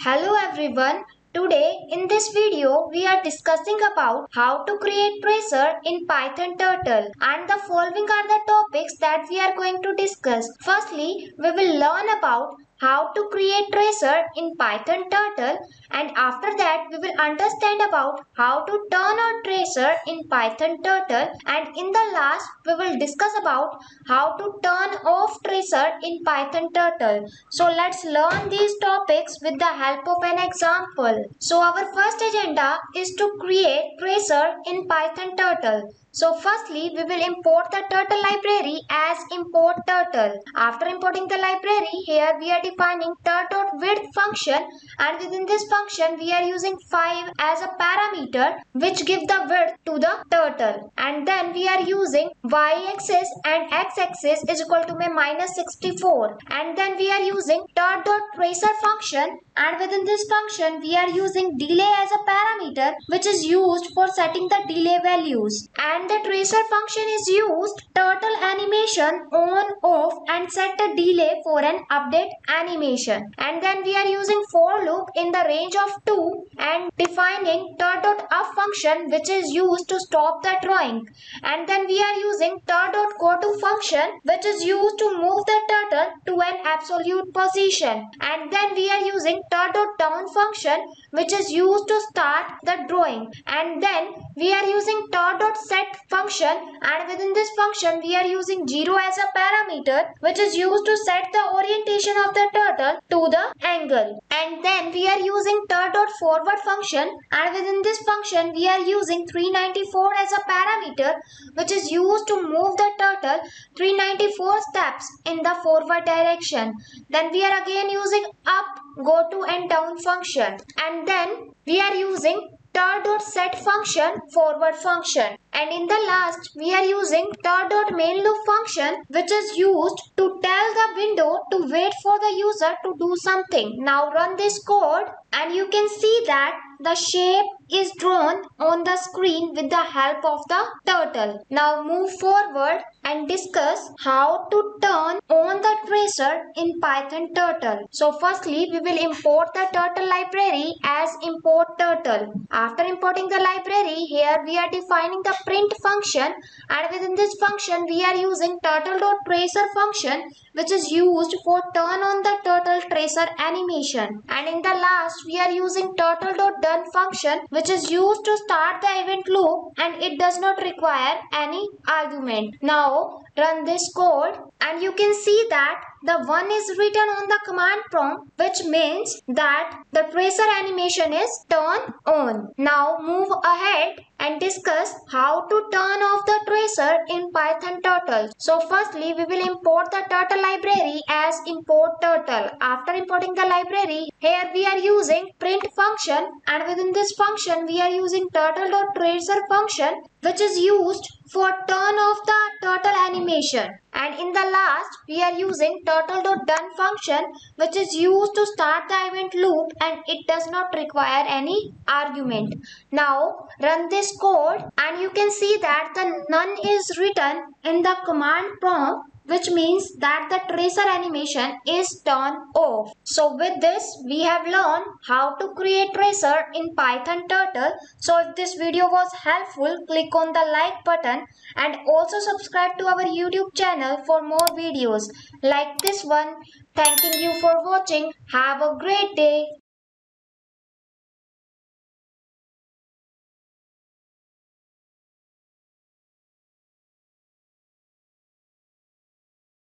Hello everyone. Today in this video we are discussing about how to create tracer in Python Turtle and the following are the topics that we are going to discuss. Firstly, we will learn about how to create tracer in Python Turtle and after that we will understand about how to turn on tracer in Python Turtle and in the last we will discuss about how to turn off tracer in Python Turtle. So let's learn these topics with the help of an example. So our first agenda is to create tracer in Python Turtle. So firstly, we will import the turtle library as import turtle. After importing the library, here we are defining turtle.width function and within this function we are using 5 as a parameter which give the width to the turtle. And then we are using y-axis and x-axis is equal to minus 64. And then we are using turtle.tracer function and within this function we are using delay as a parameter which is used for setting the delay values. And the tracer function is used turtle animation on off and set the delay for an update animation and then we are using for loop in the range of 2 and defining tur.up function which is used to stop the drawing and then we are using tur.goto function which is used to move the absolute position. And then we are using tur.down function which is used to start the drawing. And then we are using tur.set function. And within this function we are using 0 as a parameter which is used to set the orientation of the turtle to the angle. And then we are using tur.forward function. And within this function we are using 394 as a parameter which is used to move the turtle 394 steps in the forward direction then we are again using up go to and down function. And then we are using tur.set function forward function. And in the last we are using tur.main loop function which is used to tell the window to wait for the user to do something. Now run this code and you can see that the shape is drawn on the screen with the help of the turtle. Now move forward and discuss how to turn on the tracer in Python turtle. So firstly we will import the turtle library as import turtle. After importing the library here we are defining the print function and within this function we are using turtle.tracer function which is used for turn on the turtle tracer animation and in the last we are using function which is used to start the event loop and it does not require any argument. Now run this code and you can see that the 1 is written on the command prompt which means that the tracer animation is turned on. Now move ahead and discuss how to turn off the tracer in Python So firstly we will import the turtle library as import turtle. After importing the library here we are using print function and within this function we are using turtle.tracer function which is used for turn off the turtle animation and in the last we are using turtle.done function which is used to start the event loop and it does not require any argument. Now run this code and you can see that the none is written in the command prompt which means that the tracer animation is turned off. So with this we have learned how to create tracer in Python Turtle. So if this video was helpful click on the like button and also subscribe to our YouTube channel for more videos like this one. Thanking you for watching. Have a great day.